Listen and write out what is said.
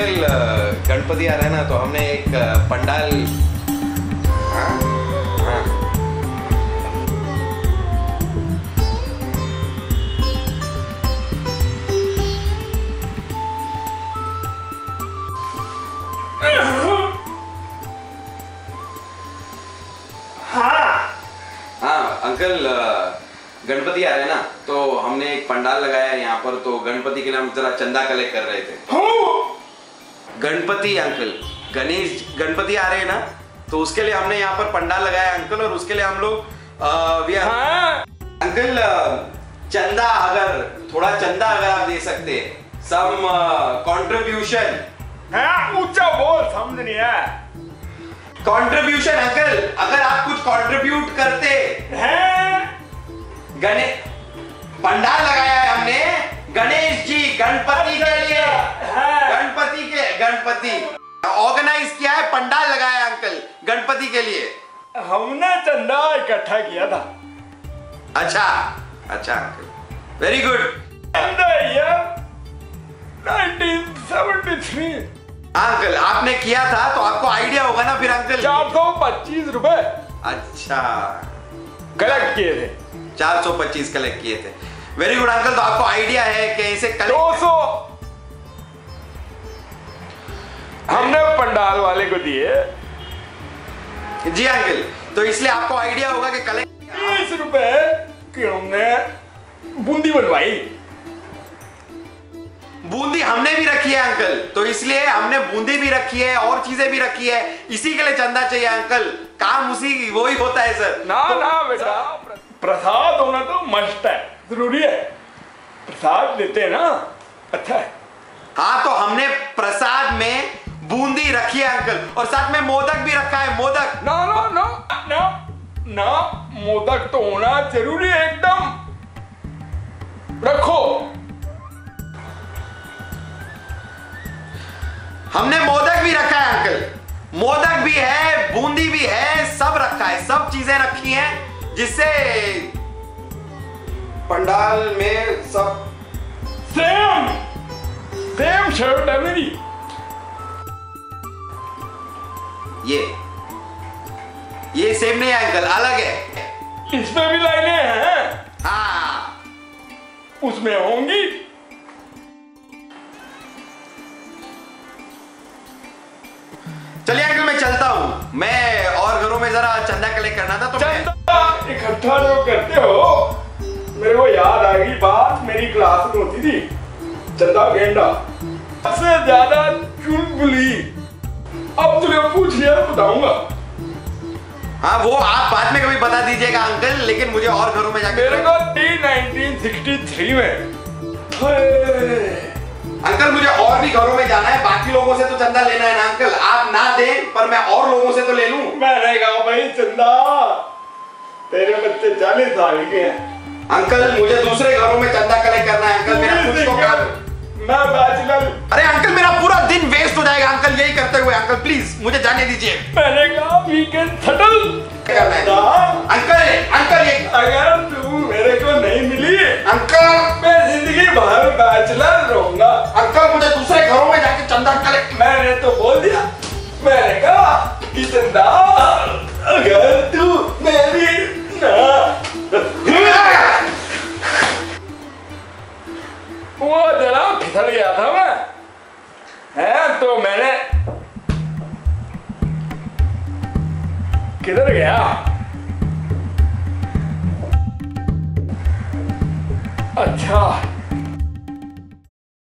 Uncle Ganpati आ रहे हैं ना तो हमने एक पंडाल हाँ, हाँ। हाँ अंकल गणपति आ रहे हैं ना तो हमने एक पंडाल लगाया है यहाँ पर तो गणपति के लिए हम जरा चंदा कलेक्ट कर रहे थे। हूँ। गणपति अंकल। गणेश गणपति आ रहे हैं ना? तो उसके लिए हमने यहाँ पर पंडाल लगाया अंकल और उसके लिए हम लोग हाँ। अंकल चंदा अगर थोड़ा चंदा अगर आप दे सकते सम कंट्रीब्यूशन हाँ ऊँचा बोल समझ नहीं है। कंट्रीब्यूशन अंकल अगर आप कुछ कंट्रीब्यूट करते हैं। गणे गणपति ऑर्गेनाइज किया है पंडाल लगाया अंकल गणपति के लिए। हमने चंदा इकट्ठा किया था। अच्छा अच्छा uncle. Very good And the year 1973 uncle आपने किया था तो आपको आइडिया होगा ना फिर अंकल? चार सौ पच्चीस रुपए। अच्छा। कलेक्ट किए थे। 425 कलेक्ट किए थे। वेरी गुड अंकल तो आपको आइडिया है कि इसे कलेक्ट दो सौ हमने पंडाल वाले को दिए। जी अंकल तो इसलिए आपको आइडिया होगा कि कलेक्ट तीस रुपए की हमने बूंदी बनवाई। बूंदी हमने भी रखी है अंकल तो इसलिए हमने बूंदी भी रखी है और चीज़ें भी रखी है। इसी के लिए चंदा चाहिए अंकल। काम उसी वो ही होता है सर। ना तो, ना बेटा प्रसाद होना तो मस्त है ज़रूरी है। प्रसाद देते हैं ना अच्छा है। हाँ तो हमने बूंदी रखी है अंकल। और साथ में मोदक भी रखा है मोदक। ना ना ना। ना ना मोदक तो होना ज़रूरी है एकदम। रखो। हमने मोदक भी रखा है अंकल। मोदक भी है बूंदी भी है सब रखा है सब चीज़ें रखी हैं जिससे पंडाल में सब सेम सेम शर्ट है मेरी। ये ये सेम नहीं है अंकल अलग है। इसमें भी लाइनें हैं। हाँ। उसमें होंगी। चलिए अंकल मैं चलता हूँ। मैं और घरों में जरा चंदा कलेक्ट करना था तो चंदा इकट्ठा जो करते हो मेरे को याद आ गई बात मेरी क्लास में होती थी। चंदा गेंडा। सबसे ज़्यादा चुलबुली अब तुझे पूछ लिया तो बताऊँगा। हाँ वो आप बाद में कभी बता दीजिएगा अंकल लेकिन मुझे और घरों में जाके मेरे को टी 1963 में। अंकल मुझे और भी घरों में जाना है बाकी लोगों से तो चंदा लेना है ना अंकल? आप ना दें पर मैं और लोगों से तो ले लूँ। मैं कहा भाई चंदा। तेरे बच्चे चालीस साल के हैं। अंकल मुझे दूसरे घरों में चंदा कलेक्ट करना है अंकल मेरा कुछ तो काम मैं बैचलर अरे अंकल मेरा पूरा दिन वेस्ट हो जाएगा। अंकल यही करते हुए अंकल प्लीज़ मुझे जाने दीजिए। मैंने कहा वीकेंड सेटल क्या करना है? चंदा अंकल अंकल ये अगर तू मेरे को नहीं मिली अंकल। मैं ज़िंदगी भर बैचलर रहूँगा। अंकल मुझे दूसरे घरों में जाके चंदा कलेक्ट मैंने तो बोल दिया मैंने कहा कि चंदा अगर जरा फिसल गया था मैं। है तो मैंने किधर गया? अच्छा।